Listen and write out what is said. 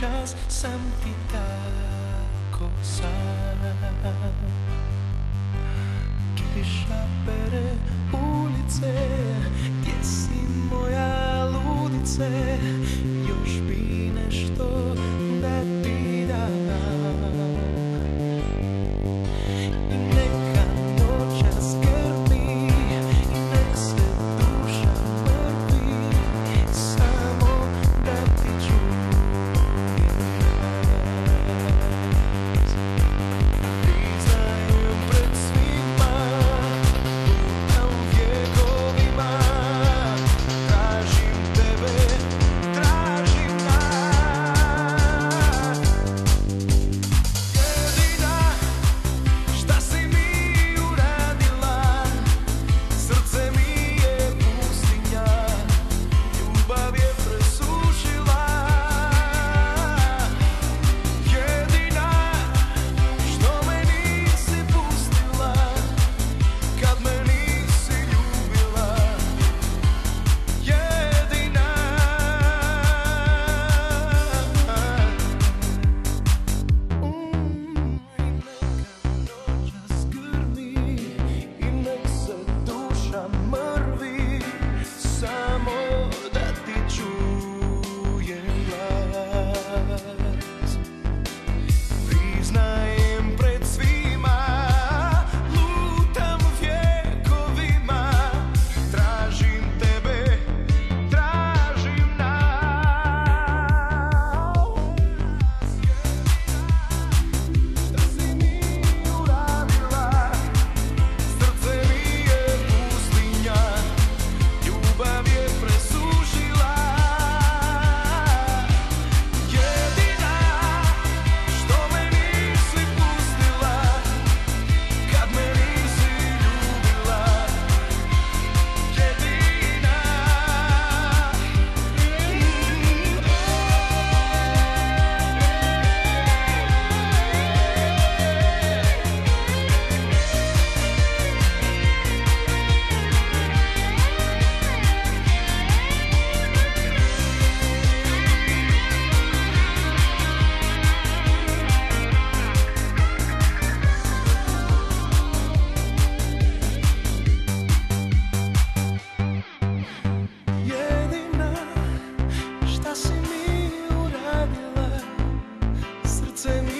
čas sam ti tako sam Kiša pere ulice, serce mi